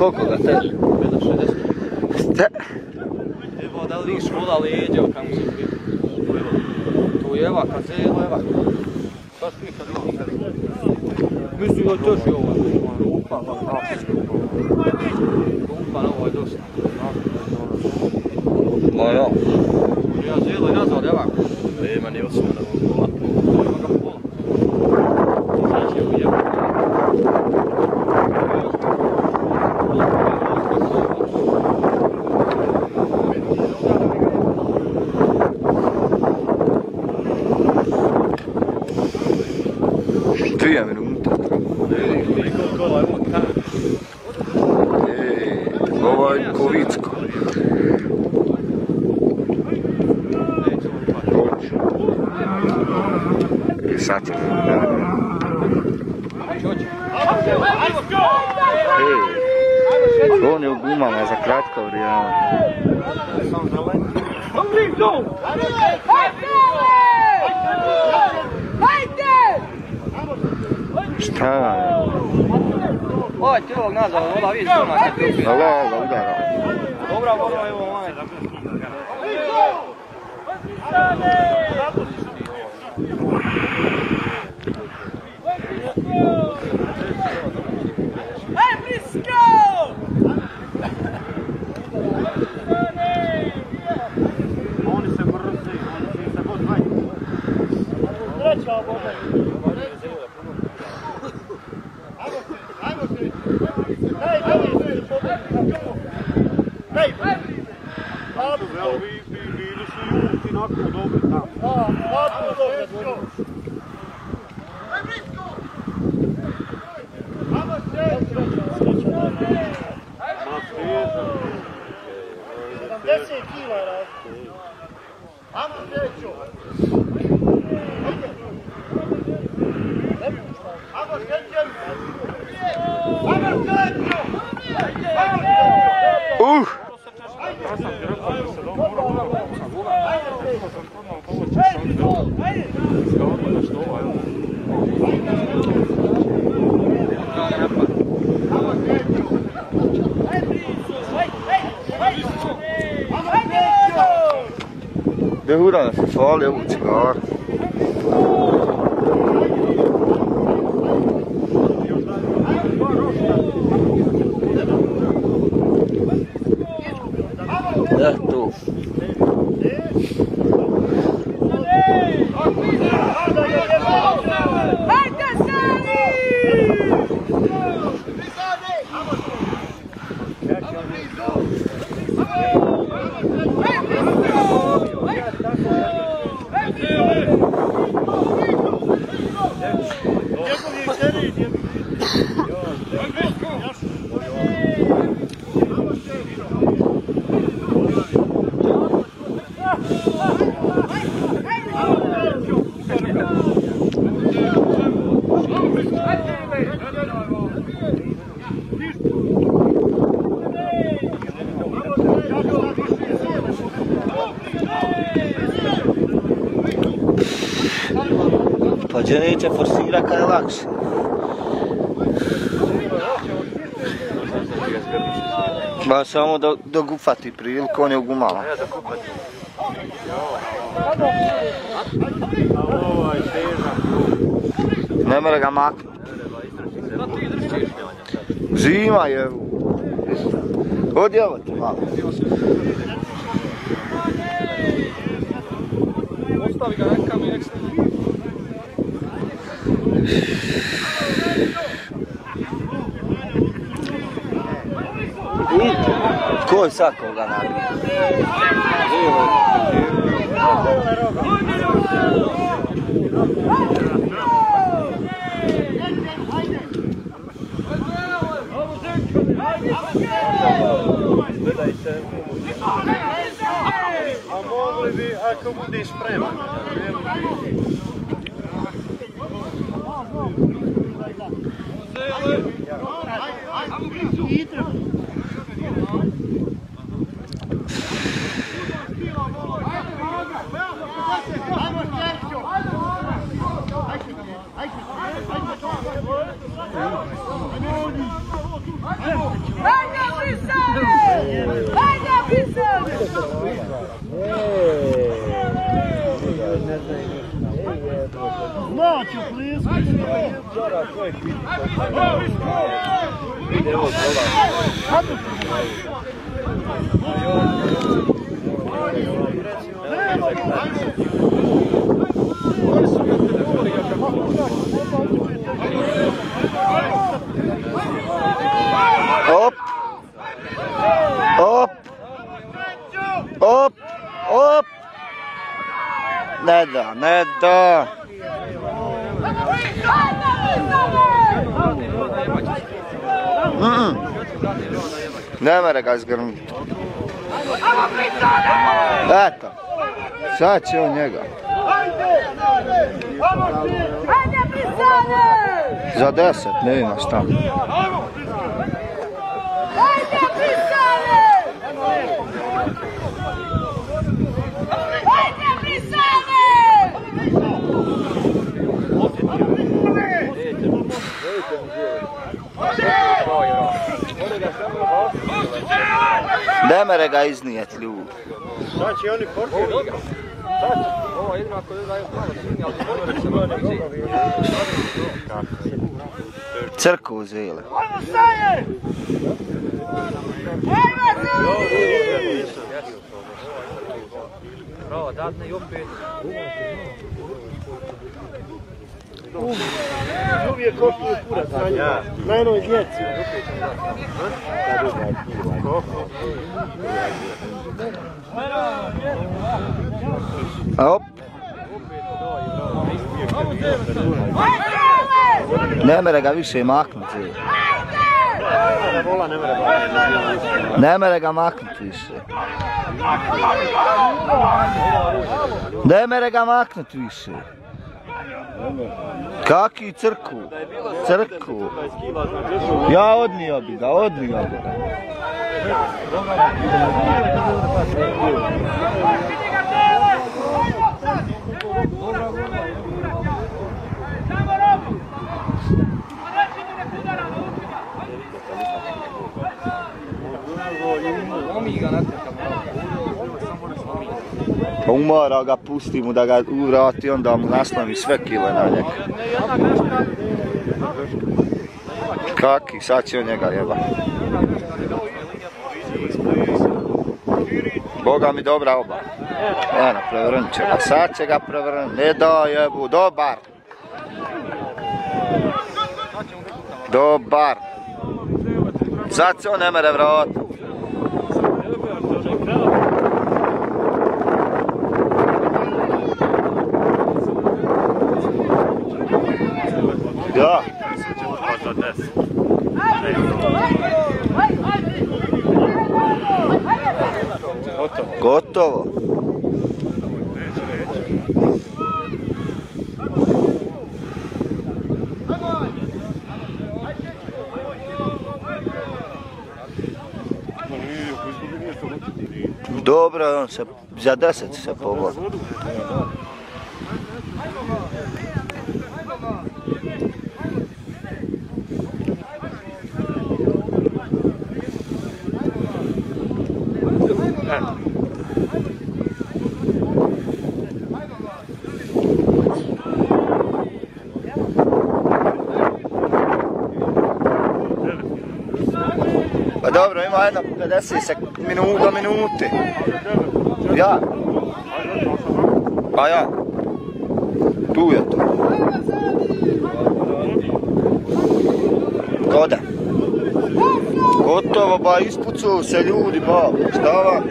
Koliko ga teže? 60. Te, Evo da li škola leđa, kamo se prije. Tu je eva, kad se je eva. Baš nikad nikad. Mislim da teži ovo. Rupa, pa znaš. Rupa, ovo je dosta. ma ja. Ja zelo nazad, eva. Nema ni osma da mogu lako. Evo ga pola. Znači, evo je. Dvije ovaj unutar? Ej, ovo je Kovicko. I sad će. Ej, on je u gumama za kratko vrijeme. Šta vam je? Oj, ti ovog nazad, vola vidi što ona kad tupi. Na lova udara. Dobra, vola, evo ovaj. Oni Uh! Behurana, follow, cigar. Pode ir, direita, forcinha, relaxa. Ba samo da, dok ufati priliku, on je u gumama. Ne mora ga maknuti. Zima je. Odjevo ti malo. Ostavi ga neka mi nek se... Vidite, ko je sad koga nabije? A mogli bi, ako bude spreman. Op. Op. Op. Op. Ne da, ne da. Ne mere ga zgrnuti. Eto. Sad će on njega. Za deset, ne ima šta. Ajde, Brisane! Ajde, Brisane! Ne mere ga iznijet ljudi. Sad će oni portiri. Ovo jedino ako ne daju ali. Crku uzeli. Ajmo staje! Ajmo zeleni! Pravo, dadne i opet. Uvijek koštuju kurac na njima. Na jednoj djeci. Op. Ne mere ga više maknuti. Ne mere ga maknuti više. Ne mere ga maknuti više. Kaki crku? Crku. Ja odnio bi ga, odnio bi ga. Lomi ga. Pa umora ga, pusti mu da ga uvrati, onda mu nastavi sve kile na njega. Kaki, sad će on njega jeba. Boga mi dobra oba. Eno, prevrnut će ga, sad će ga prevrnut. Ne da jebu, dobar. Dobar. Sad se on ne mere vratiti. Da. Gotovo. Dobro, on se za deset se pogodi. Pa dobro, ima jedno 50 sek minuta do minute. Ja. Pa ja. Tu je to. Koda. Gotovo, ba ispucao se ljudi, ba. Šta vam?